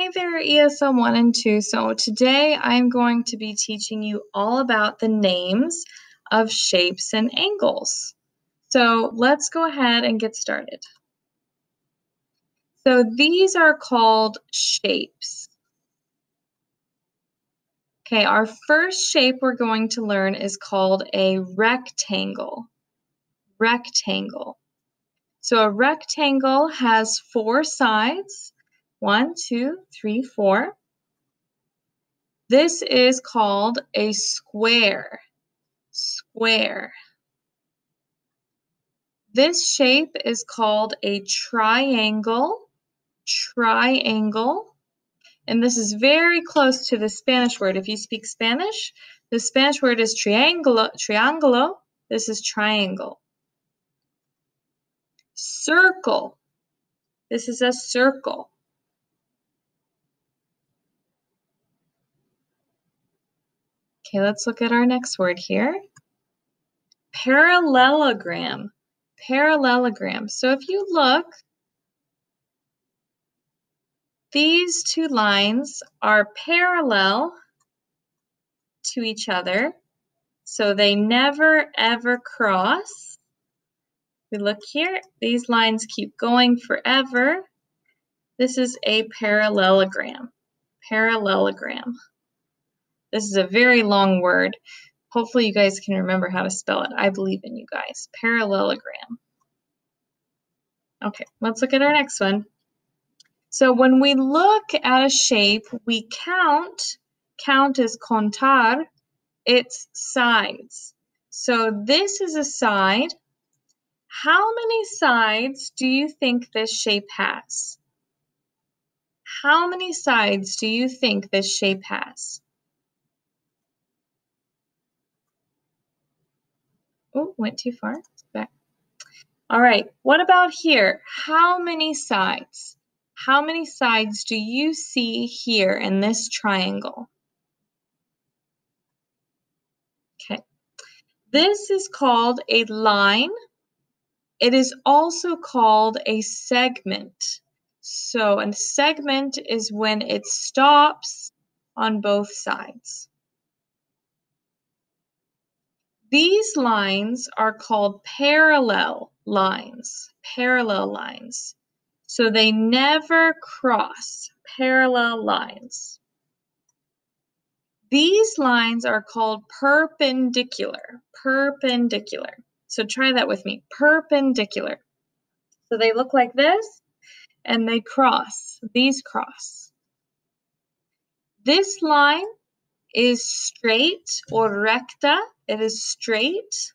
Hey there, ESL 1 and 2. So today I'm going to be teaching you all about the names of shapes and angles. So let's go ahead and get started. So these are called shapes. Okay, our first shape we're going to learn is called a rectangle. Rectangle. So a rectangle has four sides one, two, three, four. This is called a square. Square. This shape is called a triangle. Triangle. And this is very close to the Spanish word. If you speak Spanish, the Spanish word is triangulo. triangulo. This is triangle. Circle. This is a circle. Okay, let's look at our next word here. Parallelogram. Parallelogram. So if you look, these two lines are parallel to each other. So they never ever cross. We look here, these lines keep going forever. This is a parallelogram. Parallelogram. This is a very long word. Hopefully you guys can remember how to spell it. I believe in you guys. Parallelogram. Okay, let's look at our next one. So when we look at a shape, we count, count is contar, its sides. So this is a side. How many sides do you think this shape has? How many sides do you think this shape has? Oh, went too far. Back. All right, what about here? How many sides? How many sides do you see here in this triangle? Okay, this is called a line. It is also called a segment. So a segment is when it stops on both sides. These lines are called parallel lines, parallel lines. So they never cross, parallel lines. These lines are called perpendicular, perpendicular. So try that with me, perpendicular. So they look like this and they cross, these cross. This line is straight or recta, it is straight.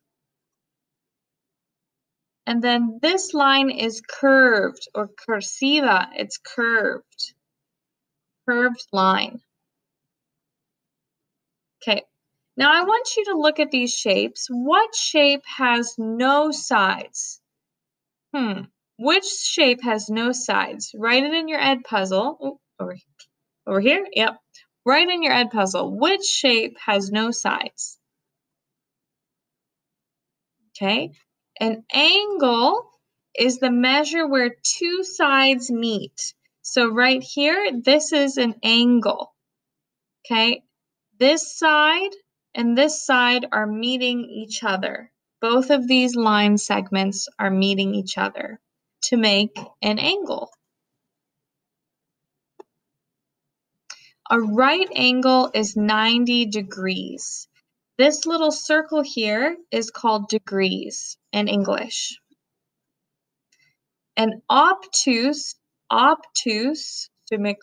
And then this line is curved or cursiva, it's curved. Curved line. Okay, now I want you to look at these shapes. What shape has no sides? Hmm, which shape has no sides? Write it in your Edpuzzle. Ooh, over, over here, yep. Write in your Edpuzzle, which shape has no sides? Okay, an angle is the measure where two sides meet. So right here, this is an angle. Okay, this side and this side are meeting each other. Both of these line segments are meeting each other to make an angle. A right angle is 90 degrees. This little circle here is called degrees in English. An obtuse, obtuse, to make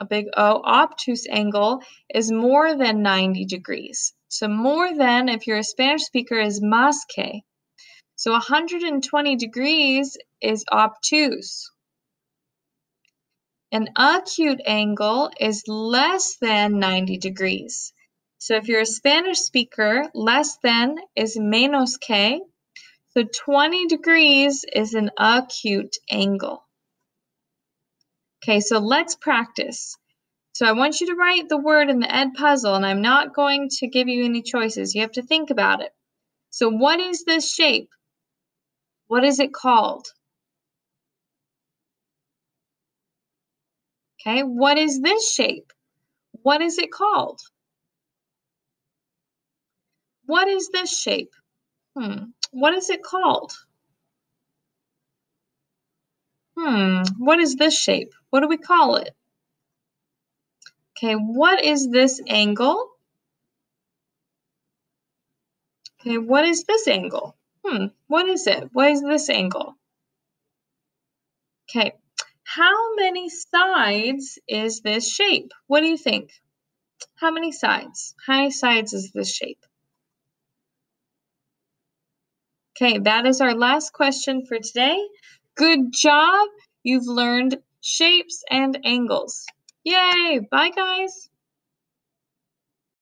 a big O, obtuse angle is more than 90 degrees. So more than, if you're a Spanish speaker, is más que. So 120 degrees is obtuse. An acute angle is less than 90 degrees. So if you're a Spanish speaker, less than is menos que. So 20 degrees is an acute angle. Okay, so let's practice. So I want you to write the word in the Edpuzzle, and I'm not going to give you any choices. You have to think about it. So what is this shape? What is it called? Okay, what is this shape? What is it called? What is this shape? Hmm, what is it called? Hmm, what is this shape? What do we call it? Okay, what is this angle? Okay, what is this angle? Hmm, what is it? What is this angle? Okay, how many sides is this shape? What do you think? How many sides? How many sides is this shape? Okay, that is our last question for today. Good job. You've learned shapes and angles. Yay! Bye, guys.